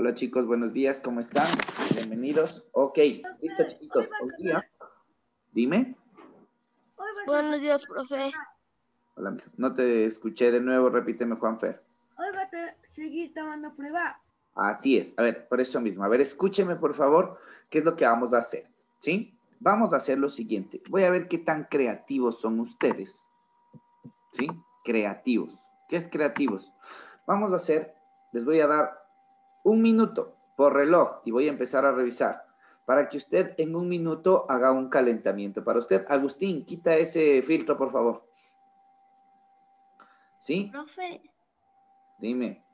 Hola chicos, buenos días, ¿cómo están? Bienvenidos. Ok, listo chicos. Hoy día, dime. Buenos días, profe. Hola, mijo. no te escuché de nuevo, repíteme Juanfer. Hoy va a seguir tomando prueba. Así es, a ver, por eso mismo. A ver, escúcheme por favor, qué es lo que vamos a hacer, ¿sí? Vamos a hacer lo siguiente. Voy a ver qué tan creativos son ustedes, ¿sí? Creativos. ¿Qué es creativos? Vamos a hacer, les voy a dar un minuto por reloj y voy a empezar a revisar para que usted en un minuto haga un calentamiento. Para usted, Agustín, quita ese filtro, por favor. ¿Sí? Profe, Dime.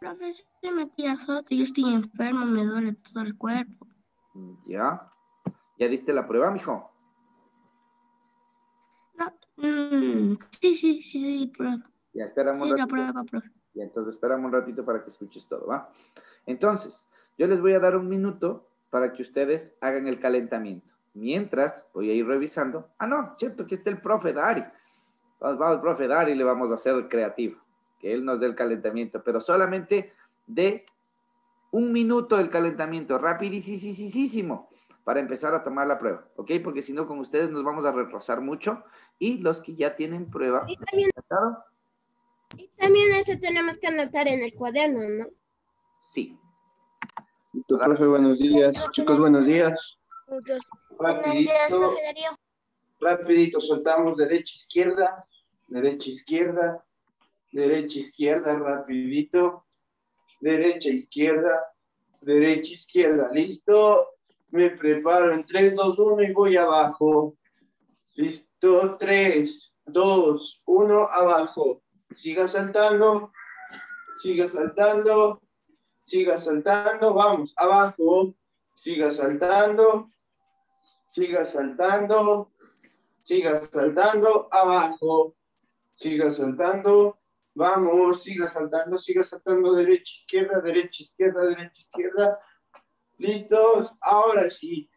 profe, soy Matías Soto, yo estoy enfermo, me duele todo el cuerpo. ¿Ya? ¿Ya diste la prueba, mijo? No, mm, sí, sí, sí, sí, profe. Ya, esperamos Sí, la prueba, profe. Ya, entonces esperamos un ratito para que escuches todo, ¿va? Entonces, yo les voy a dar un minuto para que ustedes hagan el calentamiento. Mientras, voy a ir revisando. Ah, no, cierto, que está el profe Dari. Vamos, vamos, profe Dari, le vamos a hacer creativo. Que él nos dé el calentamiento, pero solamente de un minuto el calentamiento, rapidísimo, para empezar a tomar la prueba, ¿ok? Porque si no, con ustedes nos vamos a retrasar mucho y los que ya tienen prueba, Y ¿tratado? Y también eso tenemos que anotar en el cuaderno, ¿no? Sí. Tu profe, buenos días. Chicos, buenos días. Rapidito, Darío. rapidito, soltamos derecha, izquierda, derecha, izquierda, derecha, izquierda, rapidito, derecha, izquierda, derecha, izquierda, listo. Me preparo en 3, 2, 1 y voy abajo. Listo, 3, 2, 1, abajo. Siga saltando, siga saltando, siga saltando, vamos, abajo, siga saltando, siga saltando, siga saltando, abajo, siga saltando, vamos, siga saltando, siga saltando, derecha, izquierda, derecha, izquierda, derecha, izquierda, listos, ahora sí,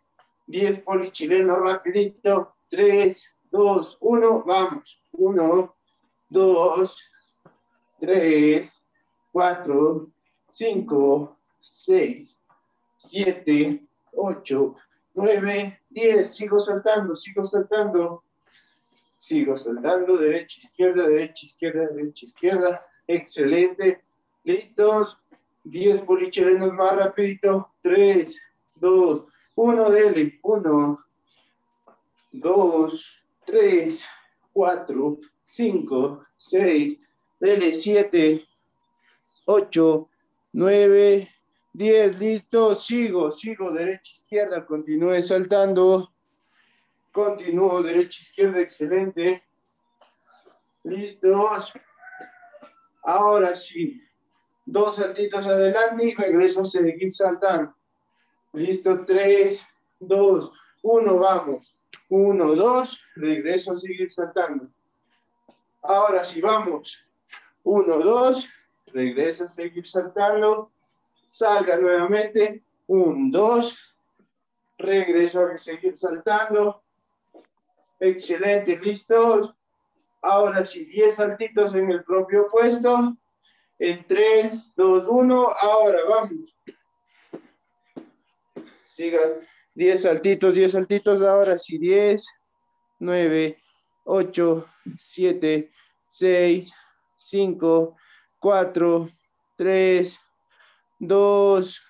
10 polichilenos rapidito, 3, 2, 1, vamos, 1, 2, 3, 4, 5, 6, 7, 8, 9, 10. Sigo saltando, sigo saltando. Sigo saltando, derecha, izquierda, derecha, izquierda, derecha, izquierda. Excelente. ¿Listos? 10 polichilenos más rapidito. 3, 2, 1, dele. 1, 2, 3, 4, 5, 6, dele 7, 8, 9, 10, listo, sigo, sigo, derecha, izquierda, continúe saltando, continúo, derecha, izquierda, excelente, listos, ahora sí, dos saltitos adelante y regreso seguir saltando, listo, 3, 2, 1, vamos, 1, 2, regreso a seguir saltando, ahora sí, vamos, 1, 2, regresa seguir saltando, salga nuevamente, un, dos, regreso a seguir saltando, excelente, listos, ahora sí, 10 saltitos en el propio puesto, en 3, 2, 1, ahora vamos, siga, 10 saltitos, 10 saltitos, ahora sí, 10, 9, 8, 7, 6, 5, 4, 3, 2,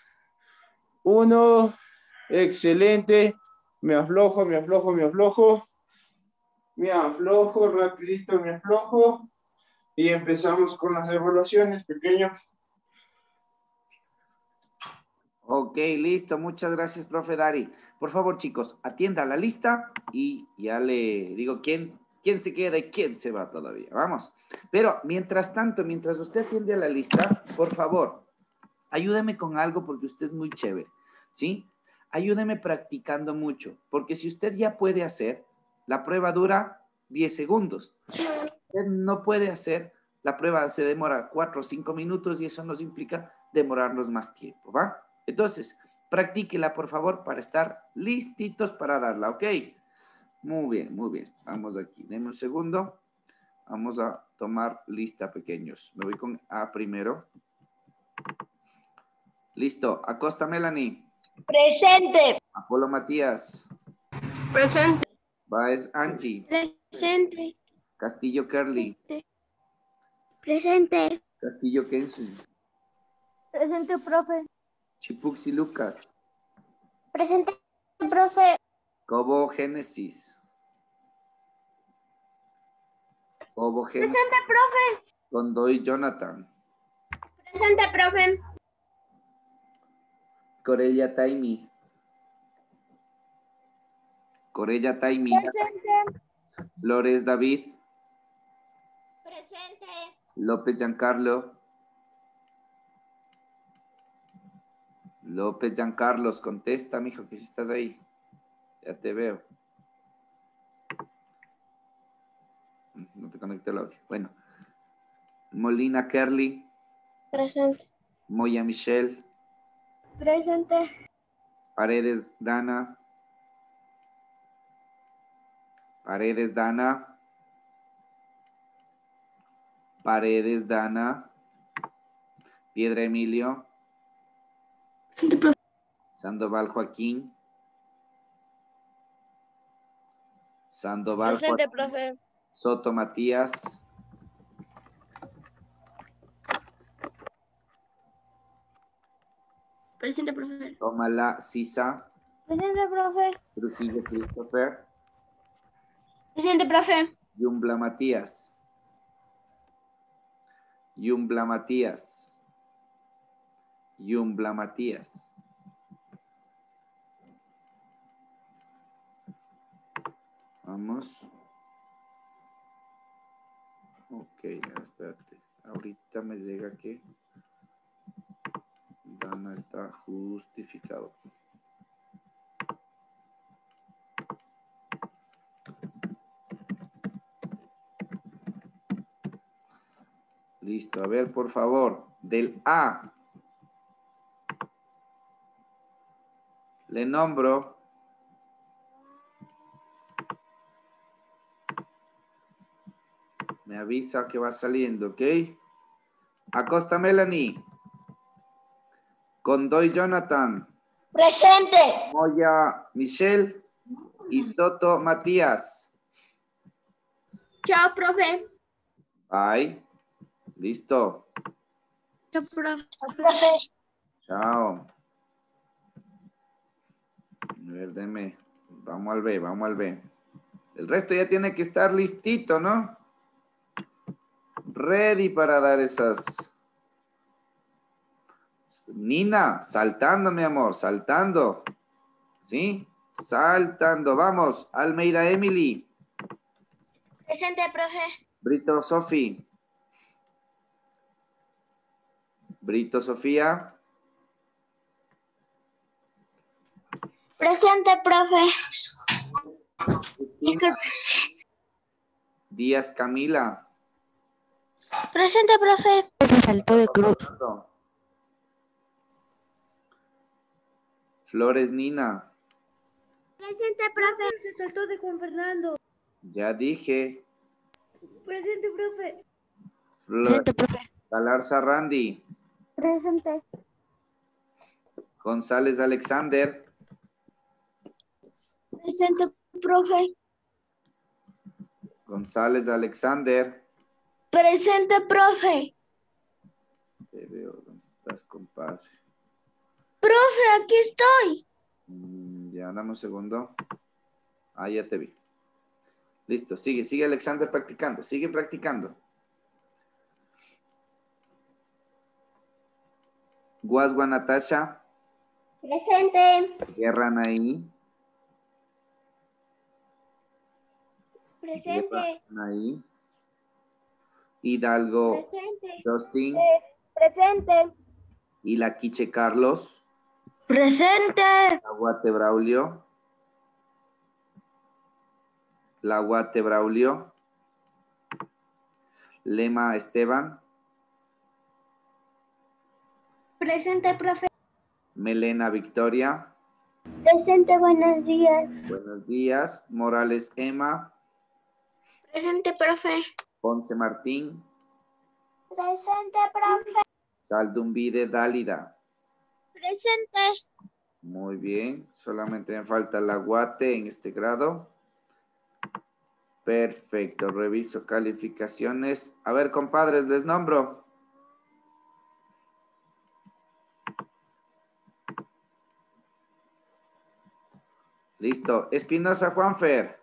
1. Excelente. Me aflojo, me aflojo, me aflojo. Me aflojo, rapidito me aflojo. Y empezamos con las evaluaciones, pequeños. Ok, listo. Muchas gracias, profe Dari. Por favor, chicos, atienda la lista y ya le digo quién, quién se queda y quién se va todavía. Vamos. Pero mientras tanto, mientras usted atiende a la lista, por favor, ayúdeme con algo porque usted es muy chévere, ¿sí? Ayúdeme practicando mucho, porque si usted ya puede hacer, la prueba dura 10 segundos. Usted no puede hacer, la prueba se demora 4 o 5 minutos y eso nos implica demorarnos más tiempo, ¿va? Entonces, practíquela, por favor, para estar listitos para darla, ¿ok? Muy bien, muy bien. Vamos aquí. Deme un segundo. Vamos a tomar lista, pequeños. Me voy con A primero. Listo. Acosta Melanie. Presente. Apolo Matías. Presente. Baez Angie. Presente. Castillo Curly. Presente. Castillo Kenshi. Presente, profe. Chipuxi Lucas. Presente, profe. Cobo Génesis. Cobo Génesis. Presente, profe. Condoy Jonathan. Presente, profe. Corella Taimi. Corella Taimi. Presente. Flores David. Presente. López Giancarlo. López Giancarlos, contesta, mijo, que si estás ahí. Ya te veo. No te conecté el audio. Bueno. Molina Kerly. Presente. Moya Michelle. Presente. Paredes Dana. Paredes Dana. Paredes Dana. Piedra Emilio. Sandoval Joaquín. Sandoval Presente, profe. Soto Matías. Presente, profe. Tómala Sisa. Presente, profe. Trujillo Christopher. Presente, profe. Yumbla Matías. Yumbla Matías. Yumbla Matías. Vamos. Ok, espérate. Ahorita me llega que Dana está justificado. Listo. A ver, por favor, del A. Le nombro. Me avisa que va saliendo, ¿ok? Acosta Melanie. Condoy Jonathan. Presente. Moya Michelle. Y Soto Matías. Chao, profe. Bye. Listo. Chao, profe. Profe. Chao. A ver, deme. Vamos al B, vamos al B. El resto ya tiene que estar listito, ¿no? Ready para dar esas. Nina, saltando, mi amor, saltando. ¿Sí? Saltando. Vamos, Almeida Emily. Presente, profe. Brito Sofi. Brito Sofía. Presente, profe. Díaz Camila. Presente, profe. Se saltó de cruz. Flores Nina. Presente, profe. Se saltó de Juan Fernando. Ya dije. Presente, profe. Flor Presente, profe. Galarza Randy. Presente. González Alexander. Presente, profe. González Alexander. Presente, profe. Te veo. ¿Dónde estás, compadre? Profe, aquí estoy. Mm, Ya, dame un segundo. Ah, ya te vi. Listo, sigue, sigue Alexander practicando, sigue practicando. Guasgua Natasha, Presente. Guerra Naí, Guerra Naí, Hidalgo Presente. Justin Presente. y la Quiche Carlos, Presente. Aguate Braulio, la Guate Braulio, Lema Esteban, Presente, profe. Melena Victoria, Presente, buenos días. buenos días, Morales Emma, Presente, profe. Ponce Martín, Presente, profe. Saldumbide Dálida, Presente. Muy bien, solamente me falta la guate en este grado. Perfecto, reviso calificaciones. A ver, compadres, les nombro. Listo. Espinosa Juanfer.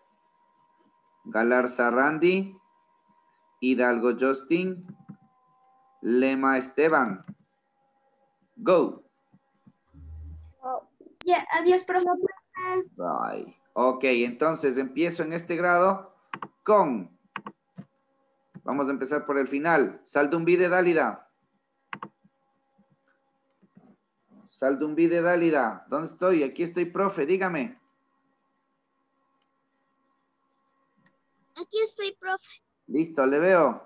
Galarza Randy. Hidalgo Justin. Lema Esteban. Go. Ya, adiós, profe. Bye. Ok, entonces empiezo en este grado con. Vamos a empezar por el final. Saldumbide Dálida. Saldumbide Dálida. ¿Dónde estoy? Aquí estoy, profe. Dígame. Aquí estoy, profe. Listo, le veo.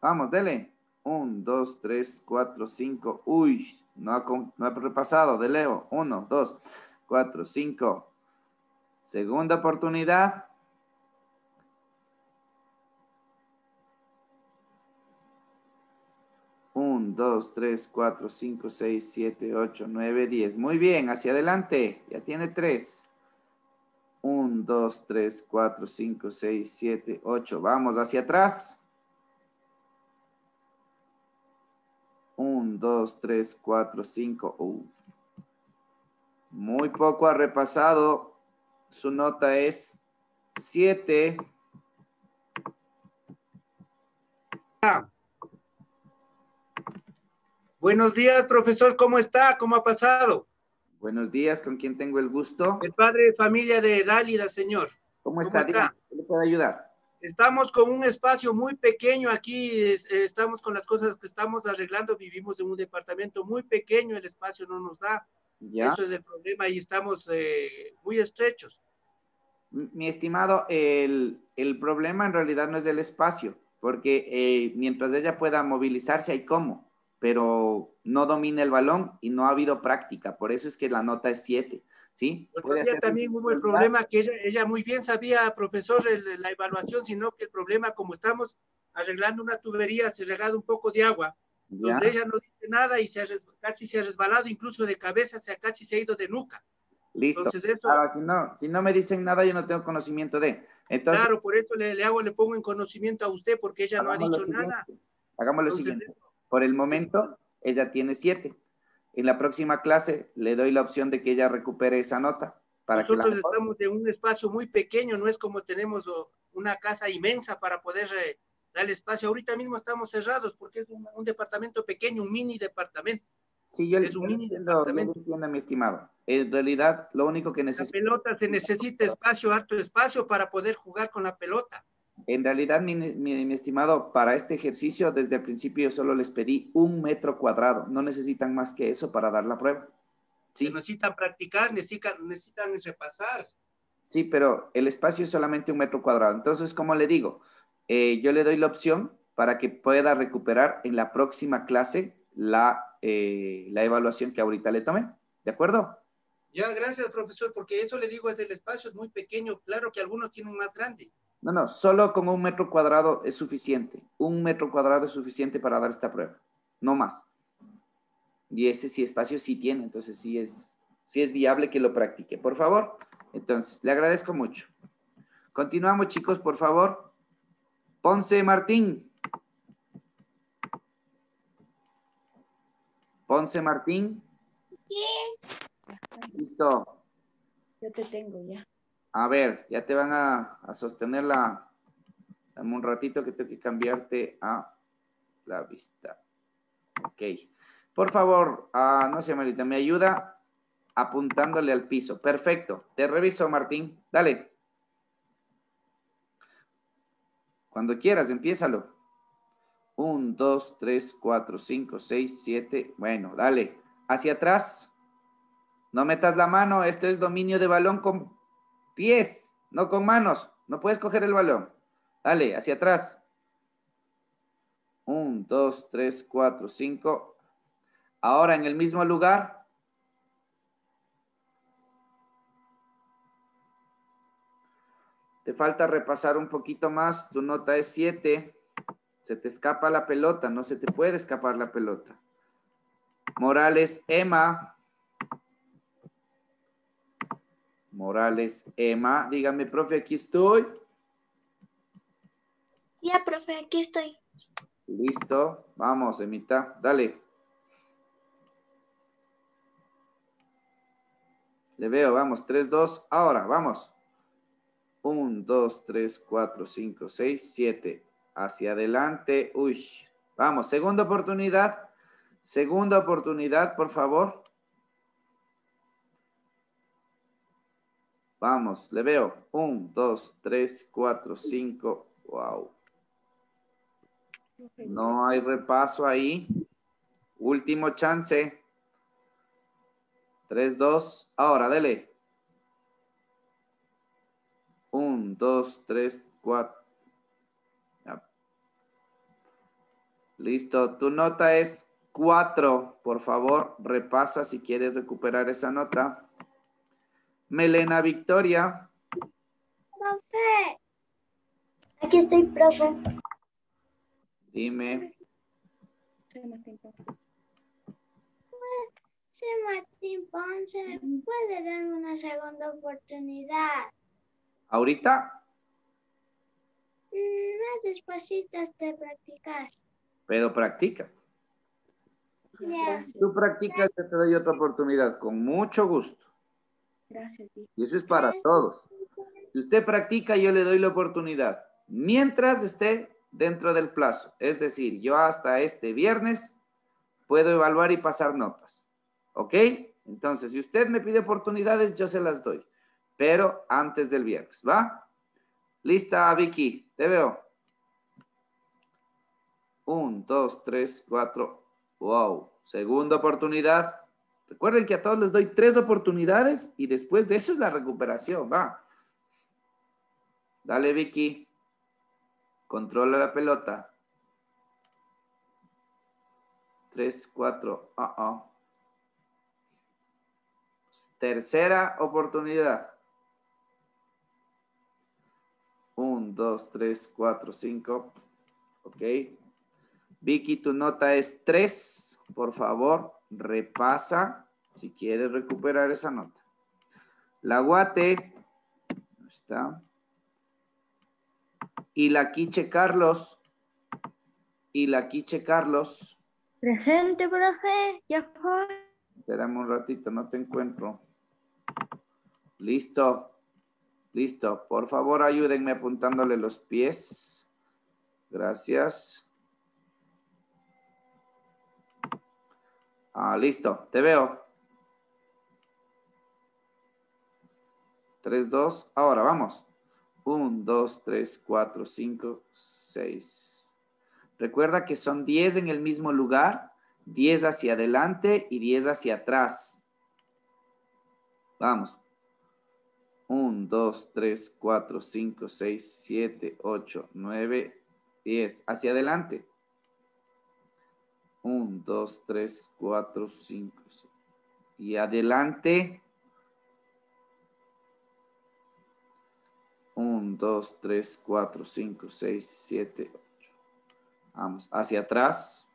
Vamos, dele. Un, dos, tres, cuatro, cinco. Uy, no ha, no ha repasado. De Leo. Uno, dos, cuatro, cinco. Segunda oportunidad. Un, dos, tres, cuatro, cinco, seis, siete, ocho, nueve, diez. Muy bien, hacia adelante. Ya tiene tres. Un, dos, tres, cuatro, cinco, seis, siete, ocho. Vamos hacia atrás. Un, dos, tres, cuatro, cinco. Uh. Muy poco ha repasado. Su nota es siete. Buenos días, profesor. ¿Cómo está? ¿Cómo ha pasado? Buenos días, ¿con quién tengo el gusto? El padre de familia de Dálida, señor. ¿Cómo ¿cómo está? está? Dígame, ¿qué le puedo ayudar? Estamos con un espacio muy pequeño aquí, es- eh, estamos con las cosas que estamos arreglando, vivimos en un departamento muy pequeño, el espacio no nos da, ¿Ya? eso es el problema y estamos eh, muy estrechos. Mi estimado, el, el problema en realidad no es el espacio, porque eh, mientras ella pueda movilizarse hay cómo, pero no domina el balón y no ha habido práctica, por eso es que la nota es 7, ¿sí? Hacer también hubo el problema que ella, ella muy bien sabía, profesor, el- la evaluación, sino que el problema, como estamos arreglando una tubería, se regado un poco de agua. Entonces ella no dice nada y se ha casi se ha resbalado, incluso de cabeza, se ha casi se ha ido de nuca. Listo. Entonces eso, Claro, si no, si no me dicen nada, yo no tengo conocimiento de. Entonces, claro, por eso le, le hago, le pongo en conocimiento a usted, porque ella no ha dicho nada. Hagamos lo Entonces, siguiente. Por el momento, ella tiene 7. En la próxima clase le doy la opción de que ella recupere esa nota para que la Nosotros estamos en un espacio muy pequeño, no es como tenemos una casa inmensa para poder eh, darle espacio. Ahorita mismo estamos cerrados porque es un, un departamento pequeño, un mini departamento. Sí, yo, Es un mini entiendo, yo mi estimado. En realidad, lo único que La necesito, pelota se necesita espacio, harto espacio para poder jugar con la pelota. En realidad, mi, mi- mi estimado, para este ejercicio, desde el principio yo solo les pedí un metro cuadrado. No necesitan más que eso para dar la prueba. Sí, necesitan practicar, necesitan, necesitan repasar. sí, pero el espacio es solamente un metro cuadrado. Entonces, como le digo, eh, yo le doy la opción para que pueda recuperar en la próxima clase la, eh, la evaluación que ahorita le tomé. ¿De acuerdo? Ya, gracias, profesor, porque eso le digo, es el espacio es muy pequeño. Claro que algunos tienen más grande. No, no, solo con un metro cuadrado es suficiente. Un metro cuadrado es suficiente para dar esta prueba, no más. Y ese sí espacio sí tiene, entonces sí es, sí es viable que lo practique. Por favor, entonces, le agradezco mucho. Continuamos, chicos, por favor. Ponce Martín. Ponce Martín. Listo. Yo te tengo ya. A ver, ya te van a, a sostener la... Dame un ratito que tengo que cambiarte a la vista. Ok. Por favor, ah, no sé, Marita, me ayuda apuntándole al piso. Perfecto. Te reviso, Martín. Dale. Cuando quieras, empiézalo. Un, dos, tres, cuatro, cinco, seis, siete. Bueno, dale. Hacia atrás. No metas la mano. Esto es dominio de balón con pies, no con manos. No puedes coger el balón. Dale, hacia atrás. Un, dos, tres, cuatro, cinco. Ahora en el mismo lugar. Te falta repasar un poquito más. Tu nota es 7. Se te escapa la pelota. No se te puede escapar la pelota. Morales, Emma. Morales, Emma. Dígame, profe, aquí estoy. Ya, profe, aquí estoy. Listo. Vamos, Emita. Dale. Le veo, vamos. 3, 2. Ahora, vamos. 1, 2, 3, 4, 5, 6, 7. Hacia adelante. Uy. Vamos, segunda oportunidad. Segunda oportunidad, por favor. Vamos, le veo. 1, 2, 3, 4, 5. Wow. No hay repaso ahí. Último chance. 3, 2. Ahora, dele. 1, 2, 3, 4. Listo. Tu nota es 4. Por favor, repasa si quieres recuperar esa nota. Melena Victoria. Profe. Aquí estoy, profe. Dime. Sí, Martín. Sí, Martín Ponce, puede darme una segunda oportunidad. ¿Ahorita? Mm, Más despacitos de practicar. Pero practica. Gracias, Tú practicas, yo te doy otra oportunidad. Con mucho gusto. Gracias, Di. Y eso es para todos. Si usted practica, yo le doy la oportunidad. Mientras esté dentro del plazo. Es decir, yo hasta este viernes puedo evaluar y pasar notas. ¿Ok? Entonces, si usted me pide oportunidades, yo se las doy. Pero antes del viernes, ¿va? Lista, Vicky. Te veo. Un, dos, tres, cuatro. Wow. Segunda oportunidad. Recuerden que a todos les doy tres oportunidades y después de eso es la recuperación, va. Dale, Vicky. Controla la pelota. Tres, cuatro. Ah, ah. Tercera oportunidad. Un, dos, tres, cuatro, cinco. Ok. Vicky, tu nota es tres. Por favor, repasa si quieres recuperar esa nota. La Guate. Está. Y la Quiche Carlos. Y la Quiche Carlos. Presente, profe. Ya fue. Espérame un ratito, no te encuentro. Listo. Listo. Por favor, ayúdenme apuntándole los pies. Gracias. Ah, listo. Te veo. 3, 2. Ahora, vamos. 1, 2, 3, 4, 5, 6. Recuerda que son 10 en el mismo lugar, 10 hacia adelante y 10 hacia atrás. Vamos. 1, 2, 3, 4, 5, 6, 7, 8, 9, 10. Hacia adelante. 1, 2, 3, 4, 5. Y adelante. 1, 2, 3, 4, 5, 6, 7, 8. Vamos, hacia atrás.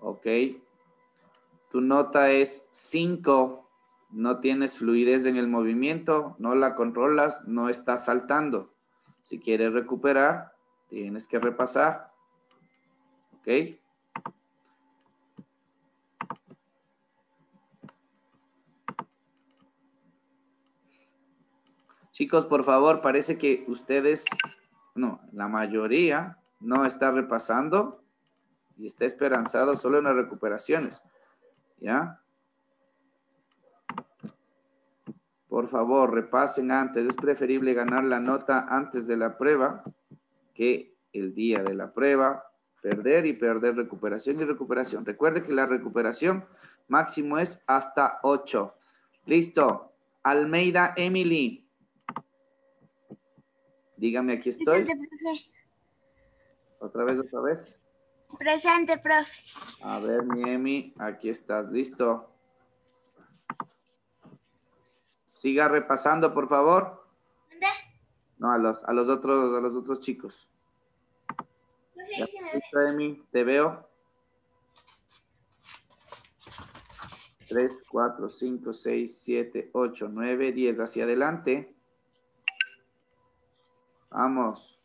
Ok. Tu nota es 5. No tienes fluidez en el movimiento, no la controlas, no estás saltando. Si quieres recuperar, tienes que repasar. Ok. Chicos, por favor, parece que ustedes, no, la mayoría no está repasando y está esperanzado solo en las recuperaciones. ¿Ya? Por favor, repasen antes. Es preferible ganar la nota antes de la prueba que el día de la prueba. Perder y perder recuperación y recuperación. Recuerde que la recuperación máximo es hasta 8. Listo. Almeida Emily. Dígame, aquí estoy. Presente, profe. Otra vez, otra vez. Presente, profe. A ver, mi Emi, aquí estás, listo. Siga repasando, por favor. ¿Dónde? No, a los, a los otros, a los otros chicos. Ahí se me ve. listo, Emi, te veo. 3, 4, 5, 6, 7, 8, 9, 10. Hacia adelante. Vamos.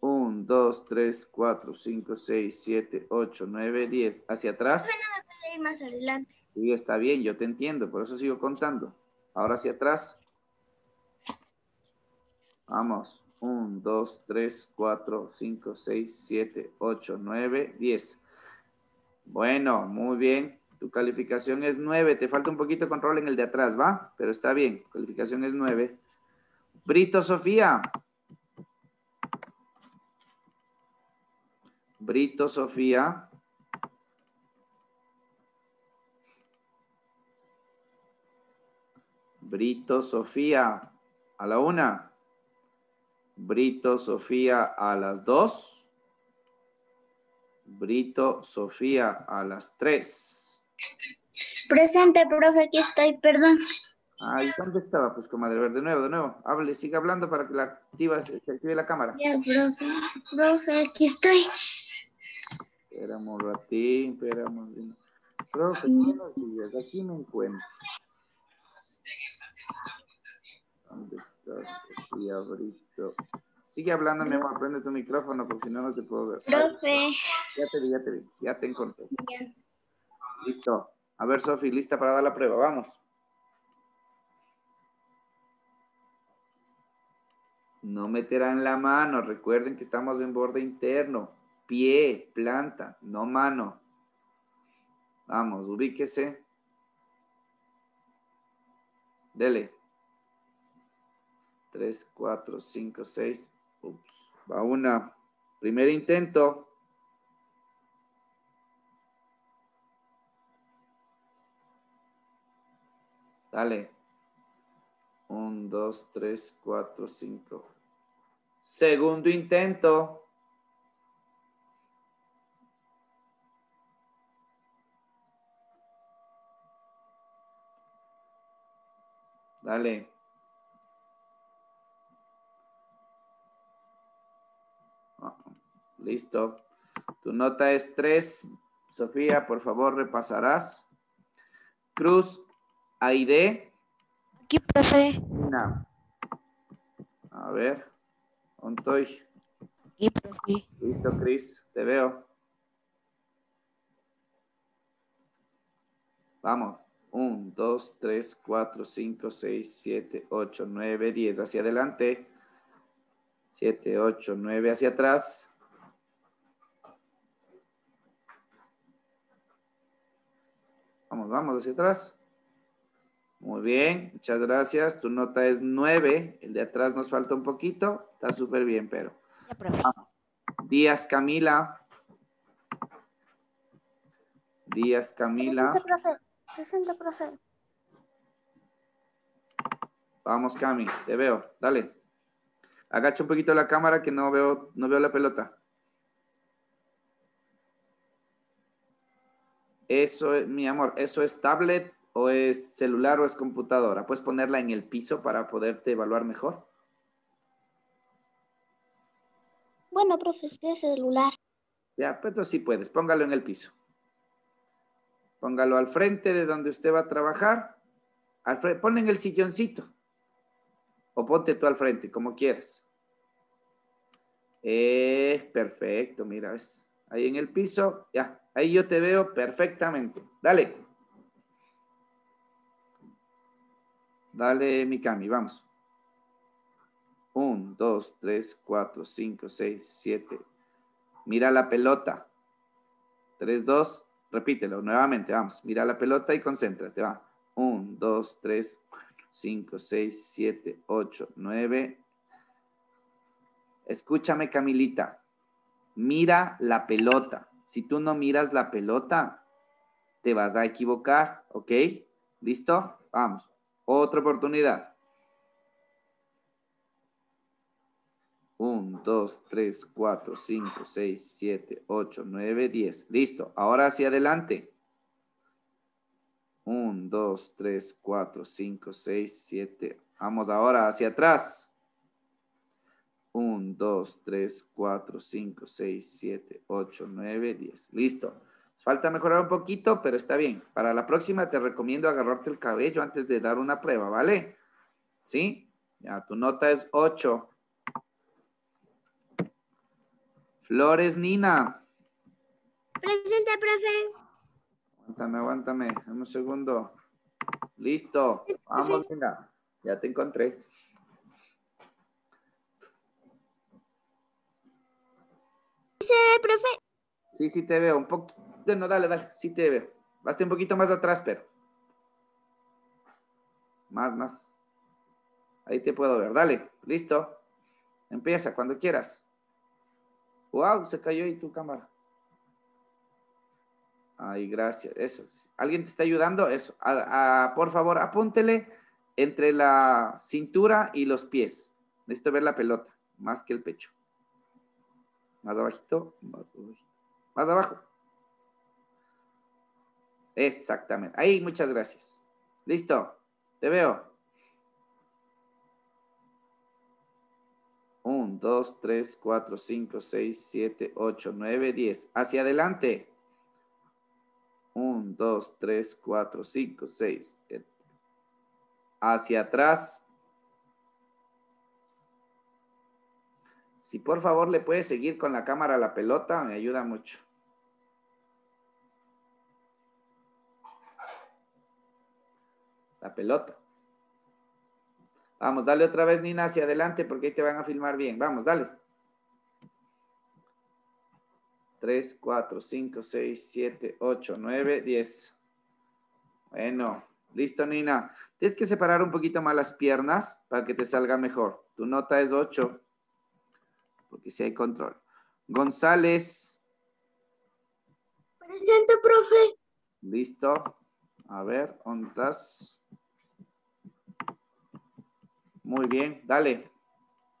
1, 2, 3, 4, 5, 6, 7, 8, 9, 10. Hacia atrás. Puede ir más adelante. Sí, está bien, yo te entiendo, por eso sigo contando. Ahora hacia atrás. Vamos. 1, 2, 3, 4, 5, 6, 7, 8, 9, 10. Bueno, muy bien. Tu calificación es 9. Te falta un poquito de control en el de atrás, ¿va? Pero está bien. Calificación es 9. Brito Sofía. Brito Sofía. Brito Sofía a la una. Brito Sofía a las dos. Brito Sofía a las tres. Presente, profe, aquí estoy, perdón. Ay, ¿dónde estaba? Pues comadre, a ver, de nuevo, de nuevo. Hable, siga hablando para que la activa, se active la cámara. Ya, profe, profe, aquí estoy. Espera un ratín, espera un ratín. Profe, buenos días, aquí me encuentro. ¿Dónde Sigue hablando, mi amor, prende tu micrófono porque si no, no te puedo ver. Profe, Ya te vi, ya te vi, ya te encontré. ya. Listo. A ver, Sofi, lista para dar la prueba, vamos. No meterán la mano, recuerden que estamos en borde interno. Pie, planta, no mano. Vamos, ubíquese. Dele. 3, 4, 5, 6. Ups, va una. Primer intento. Dale. Un, dos, tres, cuatro, cinco. Segundo intento. Dale. Listo. Tu nota es tres. Sofía, por favor, repasarás. Cruz, Aide. Aquí, profe. Una. A ver. ¿Dónde estoy? Aquí, profe. Listo, Cris. Te veo. Vamos. 1, 2, 3, 4, 5, 6, 7, 8, 9, 10. Hacia adelante. 7, 8, 9. Hacia atrás. Vamos, vamos hacia atrás. Muy bien, muchas gracias. Tu nota es 9. El de atrás nos falta un poquito. Está súper bien, pero. Ya, profe. Díaz Camila. Díaz Camila. Presente, profe. Presente, profe. Vamos, Cami, te veo. Dale. Agacha un poquito la cámara que no veo, no veo la pelota. Eso es, mi amor, ¿eso es tablet o es celular o es computadora? ¿Puedes ponerla en el piso para poderte evaluar mejor? Bueno, profe, este celular. Ya, pues sí puedes. Póngalo en el piso. Póngalo al frente de donde usted va a trabajar. Al Pon en el silloncito. O ponte tú al frente, como quieras. Eh, perfecto, mira, ves. Ahí en el piso, ya. Ahí yo te veo perfectamente. Dale. Dale, mi Cami, vamos. 1, 2, 3, 4, 5, 6, 7. Mira la pelota. 3, 2. Repítelo nuevamente. Vamos. Mira la pelota y concéntrate. Va. 1, 2, 3, 5, 6, 7, 8, 9. Escúchame, Camilita. Mira la pelota. Si tú no miras la pelota, te vas a equivocar. ¿Ok? ¿Listo? Vamos. Otra oportunidad. 1, 2, 3, 4, 5, 6, 7, 8, 9, 10. Listo. Ahora hacia adelante. 1, dos, tres, cuatro, cinco, seis, siete. Vamos ahora hacia atrás. Un, dos, tres, cuatro, cinco, seis, siete, ocho, nueve, diez. Listo. Falta mejorar un poquito, pero está bien. Para la próxima te recomiendo agarrarte el cabello antes de dar una prueba, ¿vale? ¿Sí? Ya, tu nota es 8. Flores Nina. Presente, profe. Aguántame, aguántame. Un segundo. Listo. Vamos, venga. Ya te encontré. Profe. Sí, sí te veo. Un poquito. No, dale, dale. Sí te veo. Baste un poquito más atrás, pero. Más, más. Ahí te puedo ver. Dale. Listo. Empieza cuando quieras. Wow, se cayó ahí tu cámara. Ay, gracias. Eso. ¿Alguien te está ayudando? Eso. Por favor, apúntele entre la cintura y los pies. Necesito ver la pelota, más que el pecho. Más abajito, más. Más abajo. Exactamente. Ahí, muchas gracias. Listo. Te veo. Un, dos, tres, cuatro, cinco, seis, siete, ocho, nueve, diez. Hacia adelante. Un, dos, tres, cuatro, cinco, seis. siete. Hacia atrás. Si por favor le puedes seguir con la cámara la pelota, me ayuda mucho. La pelota. Vamos, dale otra vez, Nina, hacia adelante porque ahí te van a filmar bien. Vamos, dale. 3, 4, 5, 6, 7, 8, 9, 10. Bueno, listo, Nina. Tienes que separar un poquito más las piernas para que te salga mejor. Tu nota es 8, porque si hay control. González, Presente, profe. listo. A ver, ¿dónde estás? Muy bien, dale.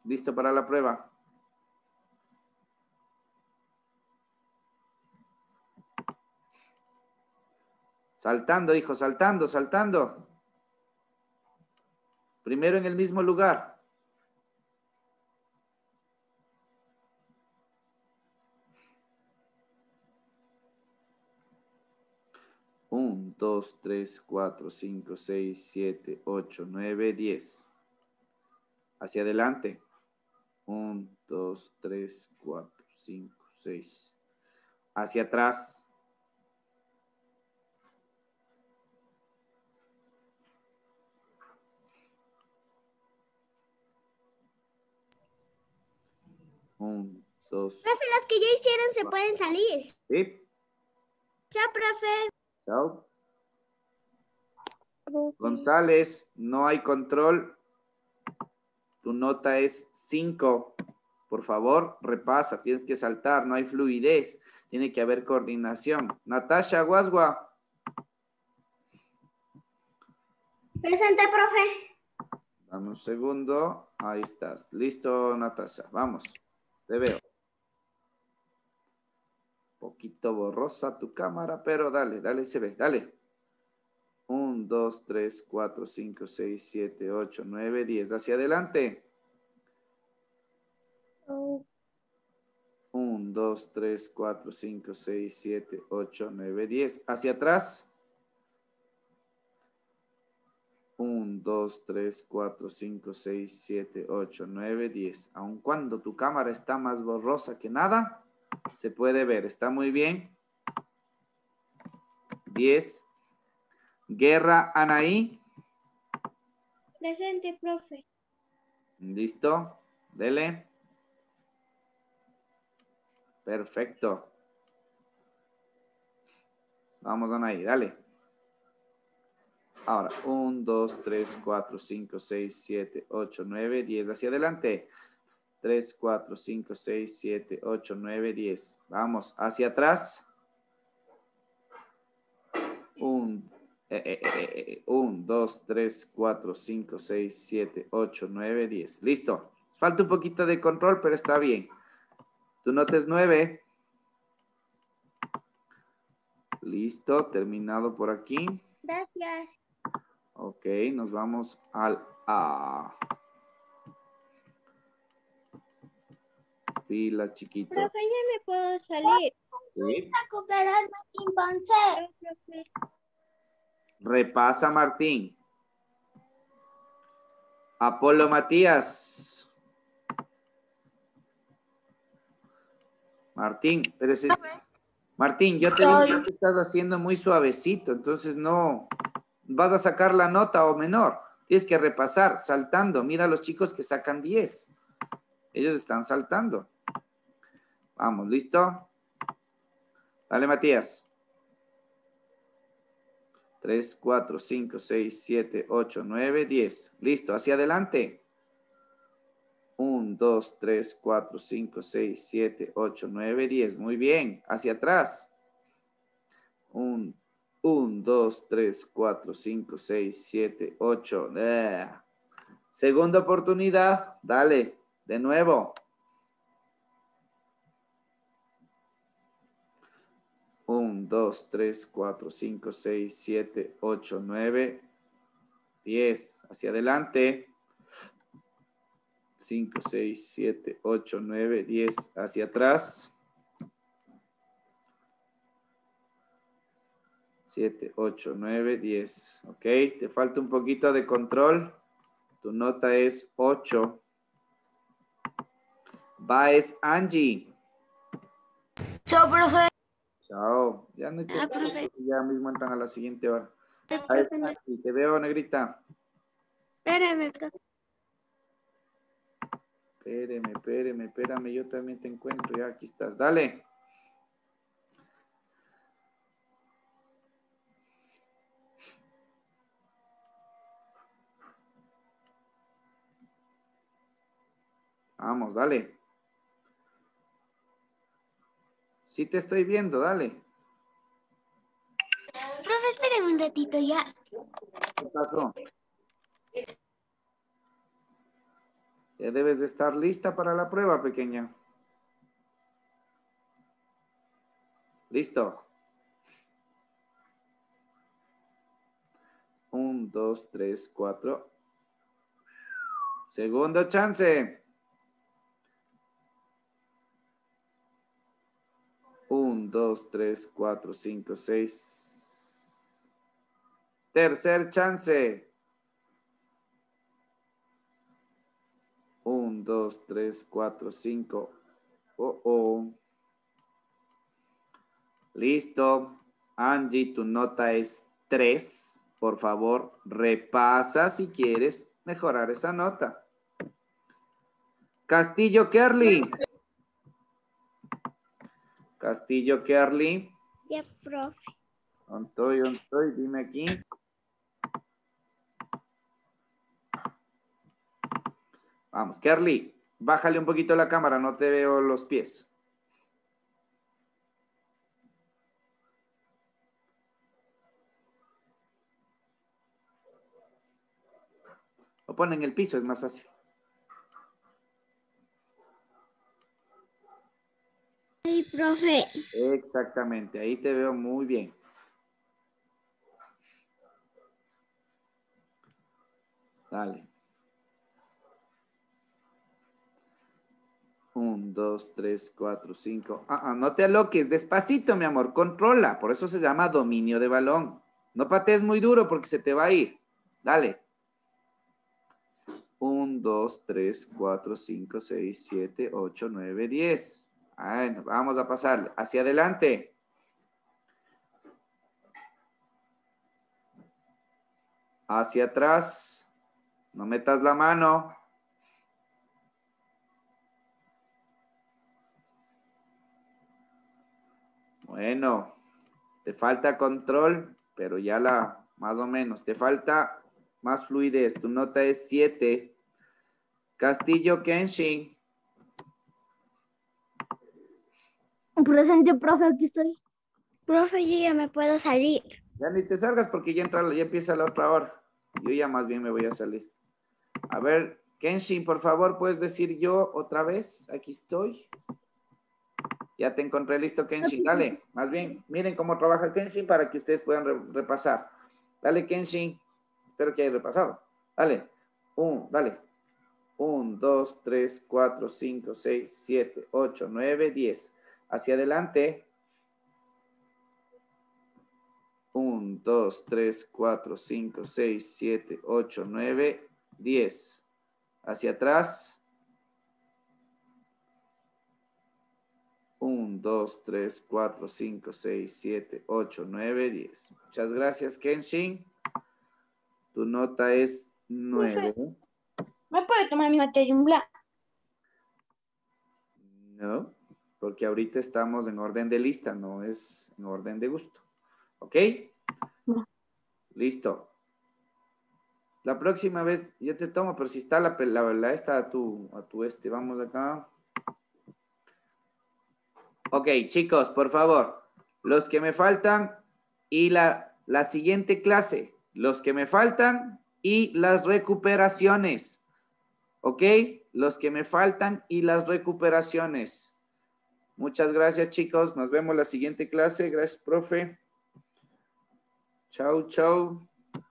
Listo para la prueba. Saltando, hijo, saltando, saltando. Primero en el mismo lugar. Un, dos, tres, cuatro, cinco, seis, siete, ocho, nueve, diez. Hacia adelante. Un, dos, tres, cuatro, cinco, seis. Hacia atrás. Un, dos. Profe, los que ya hicieron se pueden salir. Sí. Chao, profe. Chao. González, no hay control. Tu nota es 5. Por favor, repasa. Tienes que saltar. No hay fluidez. Tiene que haber coordinación. Natasha Guasgua. Presente, profe. Dame un segundo. Ahí estás. Listo, Natasha. Vamos. Te veo. Poquito borrosa tu cámara, pero dale, dale, se ve. Dale. 1, 2, 3, 4, 5, 6, 7, 8, 9, 10. Hacia adelante. 1, 2, 3, 4, 5, 6, 7, 8, 9, 10. Hacia atrás. 1, 2, 3, 4, 5, 6, 7, 8, 9, 10. Aun cuando tu cámara está más borrosa que nada, se puede ver. Está muy bien. 10. Guerra Anaí. Presente, profe. Listo. Dele. Perfecto. Vamos, Anaí, dale. Ahora, 1, 2, 3, 4, 5, 6, 7, 8, 9, 10. Hacia adelante. 3, 4, 5, 6, 7, 8, 9, 10. Vamos, hacia atrás. 1, 2, 3, 4, 5, 6, 7, 8, 9, 10. Listo. Falta un poquito de control, pero está bien. Tu nota es 9. Listo, terminado por aquí. Gracias. Ok, nos vamos al A. Pilas, chiquito. Profe, ya me puedo salir. Sí. Recuperar Martín Ponce. Profe. Repasa, Martín. Apolo Matías. Martín, pero ese- Martín, yo te digo que estás haciendo muy suavecito, entonces no vas a sacar la nota o menor. Tienes que repasar, saltando. Mira a los chicos que sacan 10. Ellos están saltando. Vamos, ¿listo? Dale, Matías. 3, 4, 5, 6, 7, 8, 9, 10. Listo, hacia adelante. 1, 2, 3, 4, 5, 6, 7, 8, 9, 10. Muy bien. Hacia atrás. 1, 2, 3, 4, 5, 6, 7, 8. Segunda oportunidad. Dale. De nuevo. 2, 3, 4, 5, 6, 7, 8, 9, 10. Hacia adelante. 5, 6, 7, 8, 9, 10. Hacia atrás. 7, 8, 9, 10. Ok, te falta un poquito de control. Tu nota es 8. Va es Angie. Chao, profe. Chao. Ya no te Ah, profe. ya mismo entran a la siguiente hora. Te veo, negrita. Espérame, profe. Espéreme, espéreme, espérame, yo también te encuentro, ya aquí estás. Dale. Vamos, dale. Sí te estoy viendo, dale. Profe, espérame un ratito ya. ¿Qué pasó? Ya debes de estar lista para la prueba, pequeña. Listo. Un, dos, tres, cuatro. Segundo chance. Dos, tres, cuatro, cinco, seis. Tercer chance. Un, dos, tres, cuatro, cinco. Oh, oh. Listo. Angie, tu nota es tres. Por favor, repasa si quieres mejorar esa nota. Castillo Kerly. Castillo Kerly. Ya, profe. ¿Dónde estoy? ¿Dónde estoy? Dime aquí. Vamos, Kerly, bájale un poquito la cámara, no te veo los pies. Lo pone en el piso, es más fácil. Profe. Exactamente, ahí te veo muy bien. Dale. Un, dos, tres, cuatro, cinco. Ah, ah, no te aloques, despacito, mi amor, controla. Por eso se llama dominio de balón. No patees muy duro porque se te va a ir. Dale. Un, dos, tres, cuatro, cinco, seis, siete, ocho, nueve, diez. Vamos a pasar hacia adelante. Hacia atrás. No metas la mano. Bueno, te falta control, pero ya la, más o menos, te falta más fluidez. Tu nota es 7. Castillo Kenshin. Presente, profe, aquí estoy. Profe, yo ya me puedo salir. Ya ni te salgas porque ya entra, ya empieza la otra hora. Yo ya más bien me voy a salir. A ver, Kenshin, por favor, ¿puedes decir yo otra vez? Aquí estoy. Ya te encontré listo, Kenshin. Dale, más bien, miren cómo trabaja Kenshin para que ustedes puedan re- repasar. Dale, Kenshin. Espero que haya repasado. Dale. Un, dale. 1, 2, 3, 4, 5, 6, 7, 8, 9, 10. Hacia adelante. 1, 2, 3, 4, 5, 6, 7, 8, 9, 10. Hacia atrás. 1, 2, 3, 4, 5, 6, 7, 8, 9, 10. Muchas gracias, Kenshin. Tu nota es 9. ¿Me puede tomar mi materia en blanco? No, porque ahorita estamos en orden de lista, no es en orden de gusto. ¿Ok? Listo. La próxima vez yo te tomo, pero si está la, la, la a tu, a tu este, vamos acá. Ok, chicos, por favor, los que me faltan y la, la siguiente clase, los que me faltan y las recuperaciones. ¿Ok? Los que me faltan y las recuperaciones. Muchas gracias, chicos. Nos vemos la siguiente clase. Gracias, profe. Chau, chau.